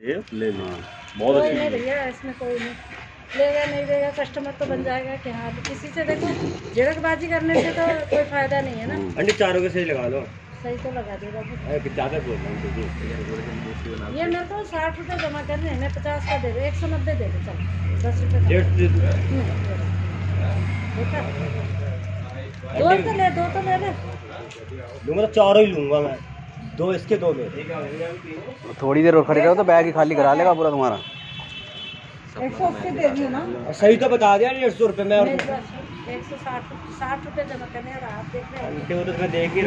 ये? ले लो। हाँ। बहुत अच्छी नहीं भैया इसमें कोई नहीं। लेगा नहीं देगा कस्टमर तो बन जाएगा कि हाँ किसी से देखो झिड़कबाजी करने से तो कोई फ़ायदा नहीं है ना। अंडे चारों के सही लगा लो। सही तो लगा दे बाबू ज़्यादा बोल रहा हूँ ये मेरे को साठ रुपये जमा करने हैं मैं पचास का दे दो एक सौ नब्बे दे दो चलो। दस रुपये। हम्म, दे तो ले दो तो ले ले लूँगा तो चारों ही लूँगा मैं। दो इसके दो मेरे। थोड़ी देर और खड़े रहो तो बैग ही खाली करा लेगा पूरा तुम्हारा। सही तो बता दिया डेढ़ सौ रुपये में और मेरी बात सुन, एक सौ साठ साठ रुपये जमा करने और आप देख रहे हैं। अंडे वो तो मैं देख ही